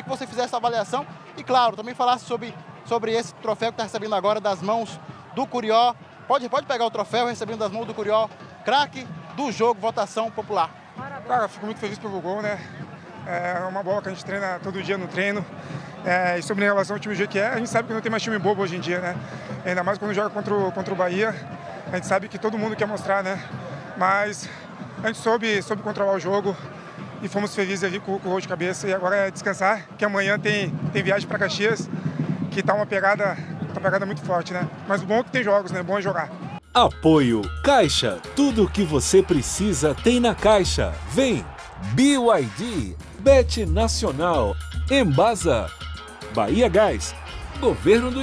Queria que você fizesse essa avaliação e, claro, também falasse sobre, sobre esse troféu que está recebendo agora das mãos do Curió. Pode, pode pegar o troféu recebendo das mãos do Curió, craque do jogo, votação popular. Cara, fico muito feliz pelo gol, né? É uma bola que a gente treina todo dia no treino. É, e sobre relação ao time do que é, a gente sabe que não tem mais time bobo hoje em dia, né? Ainda mais quando joga contra o, contra o Bahia. A gente sabe que todo mundo quer mostrar, né? Mas a gente soube, soube controlar o jogo e fomos felizes ali com, com o gol de cabeça. E agora é descansar, que amanhã tem, tem viagem para Caxias, que tá uma pegada, uma pegada muito forte, né? Mas o bom é que tem jogos, né? O bom é jogar. Apoio Caixa. Tudo o que você precisa tem na Caixa. Vem! BYD, Bet Nacional, Embasa, Bahia Gás, Governo do